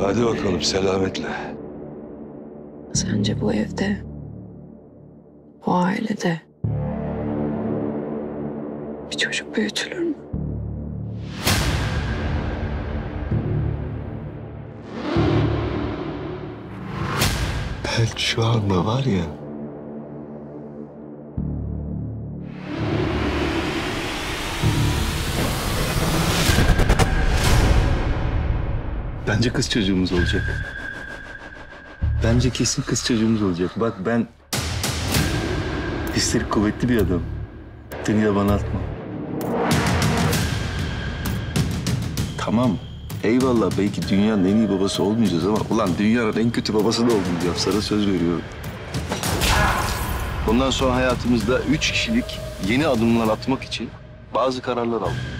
Hadi bakalım selametle. Sence bu evde, bu ailede bir çocuk büyütülür mü? Ben şu anda var ya... Bence kız çocuğumuz olacak. Bence kesin kız çocuğumuz olacak. Bak ben hisleri kuvvetli bir adam. Seni de bana atma. Tamam. Eyvallah belki dünyanın en iyi babası olmayacağız ama ulan dünyanın en kötü babası da olmayacağım. Sana söz veriyorum. Bundan sonra hayatımızda üç kişilik yeni adımlar atmak için bazı kararlar aldık.